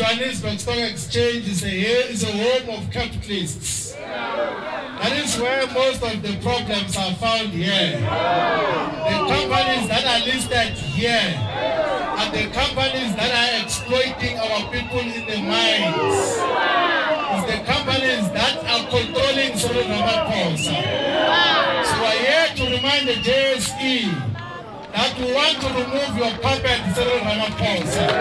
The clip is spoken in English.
Johannesburg Stock Exchange is a, is a home of capitalists. That is where most of the problems are found here. The companies that are listed here are the companies that are exploiting our people in the mines. It's the companies that are controlling Cyril Ramaphosa. So we're here to remind the JSE that we want to remove your puppet Cyril Ramaphosa.